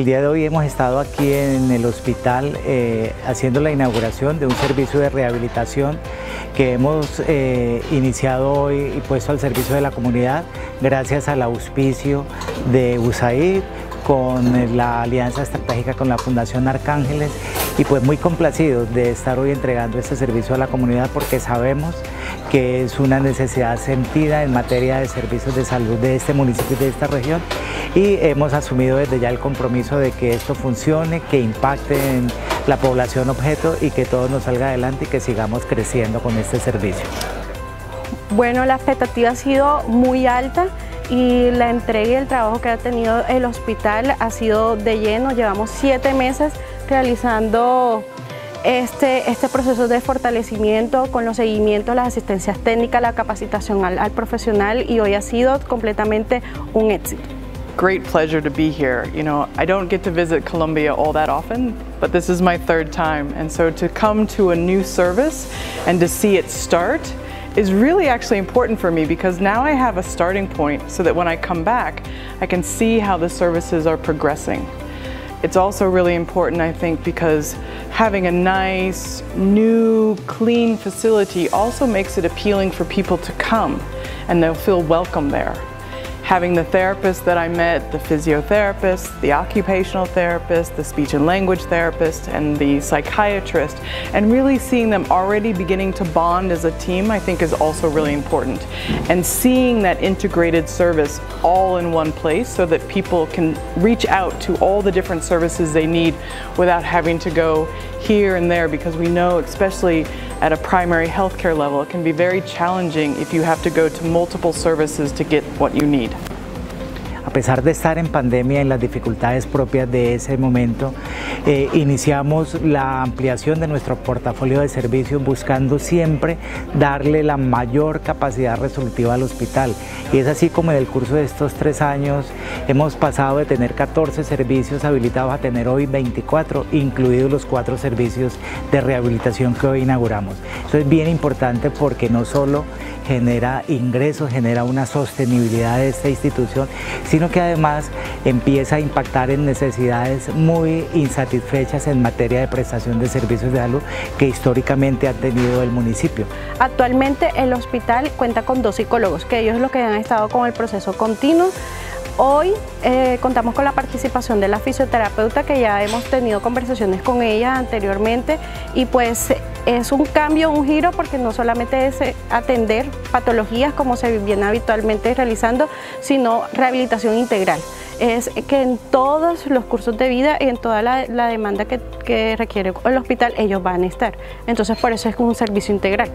El día de hoy hemos estado aquí en el hospital eh, haciendo la inauguración de un servicio de rehabilitación que hemos eh, iniciado hoy y puesto al servicio de la comunidad gracias al auspicio de USAID con la alianza estratégica con la Fundación Arcángeles y pues muy complacidos de estar hoy entregando este servicio a la comunidad porque sabemos que es una necesidad sentida en materia de servicios de salud de este municipio y de esta región y hemos asumido desde ya el compromiso de que esto funcione, que impacte en la población objeto y que todo nos salga adelante y que sigamos creciendo con este servicio. Bueno, la expectativa ha sido muy alta y la entrega y el trabajo que ha tenido el hospital ha sido de lleno. Llevamos siete meses realizando este, este proceso de fortalecimiento con los seguimientos, las asistencias técnicas, la capacitación al, al profesional y hoy ha sido completamente un éxito. Great pleasure to be here. You know, I don't get to visit Colombia all that often, but this is my third time. And so to come to a new service and to see it start is really actually important for me because now I have a starting point so that when I come back, I can see how the services are progressing. It's also really important, I think, because having a nice, new, clean facility also makes it appealing for people to come and they'll feel welcome there having the therapist that I met, the physiotherapist, the occupational therapist, the speech and language therapist, and the psychiatrist, and really seeing them already beginning to bond as a team, I think is also really important. And seeing that integrated service all in one place so that people can reach out to all the different services they need without having to go here and there because we know, especially at a primary healthcare level, it can be very challenging if you have to go to multiple services to get what you need. A pesar de estar en pandemia, en las dificultades propias de ese momento, eh, iniciamos la ampliación de nuestro portafolio de servicios buscando siempre darle la mayor capacidad resolutiva al hospital. Y es así como en el curso de estos tres años hemos pasado de tener 14 servicios habilitados a tener hoy 24, incluidos los cuatro servicios de rehabilitación que hoy inauguramos. Eso es bien importante porque no solo genera ingresos, genera una sostenibilidad de esta institución, que además empieza a impactar en necesidades muy insatisfechas en materia de prestación de servicios de salud que históricamente ha tenido el municipio. Actualmente el hospital cuenta con dos psicólogos, que ellos lo que han estado con el proceso continuo Hoy eh, contamos con la participación de la fisioterapeuta que ya hemos tenido conversaciones con ella anteriormente y pues es un cambio, un giro porque no solamente es eh, atender patologías como se viene habitualmente realizando, sino rehabilitación integral. Es que en todos los cursos de vida y en toda la, la demanda que, que, requiere el hospital ellos van a estar. Entonces por eso es un servicio integral.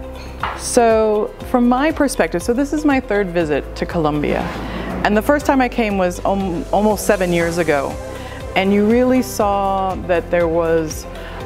So from my perspective, so this is my third visit to Colombia. And the first time I came was almost seven years ago. And you really saw that there was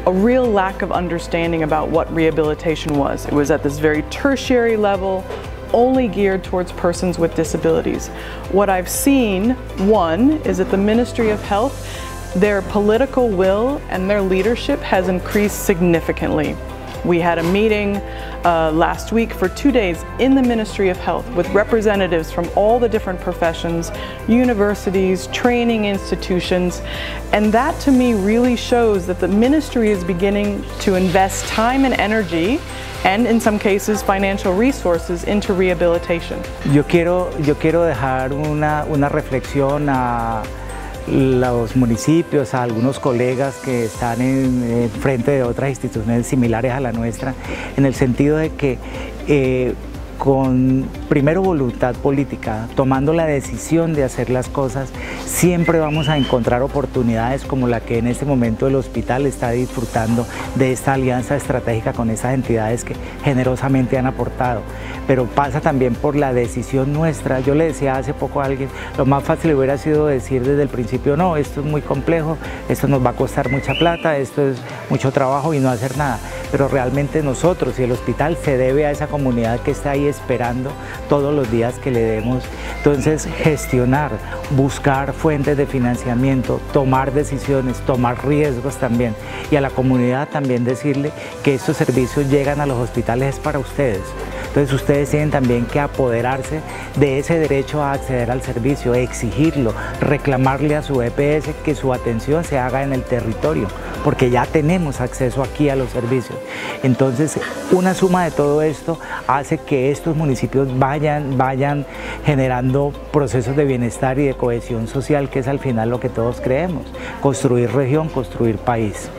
a real lack of understanding about what rehabilitation was. It was at this very tertiary level, only geared towards persons with disabilities. What I've seen, one, is that the Ministry of Health, their political will and their leadership has increased significantly. We had a meeting uh, last week for two days in the Ministry of Health with representatives from all the different professions, universities, training institutions, and that to me really shows that the ministry is beginning to invest time and energy and in some cases financial resources into rehabilitation. Yo quiero, yo quiero dejar una, una reflexión a los municipios, a algunos colegas que están en, frente de otras instituciones similares a la nuestra, en el sentido de que eh, con primero voluntad política, tomando la decisión de hacer las cosas, siempre vamos a encontrar oportunidades como la que en este momento el hospital está disfrutando de esta alianza estratégica con esas entidades que generosamente han aportado. Pero pasa también por la decisión nuestra. Yo le decía hace poco a alguien, lo más fácil hubiera sido decir desde el principio, no, esto es muy complejo, esto nos va a costar mucha plata, esto es mucho trabajo y no hacer nada. Pero realmente nosotros y el hospital se debe a esa comunidad que está ahí esperando todos los días que le demos. Entonces, gestionar, buscar fuentes de financiamiento, tomar decisiones, tomar riesgos también. Y a la comunidad también decirle que estos servicios llegan a los hospitales para ustedes. Entonces ustedes tienen también que apoderarse de ese derecho a acceder al servicio, exigirlo, reclamarle a su EPS que su atención se haga en el territorio, porque ya tenemos acceso aquí a los servicios. Entonces, una suma de todo esto hace que estos municipios vayan, vayan generando procesos de bienestar y de cohesión social, que es al final lo que todos creemos, construir región, construir país.